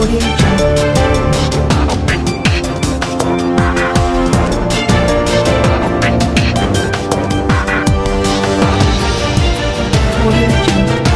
Thank 真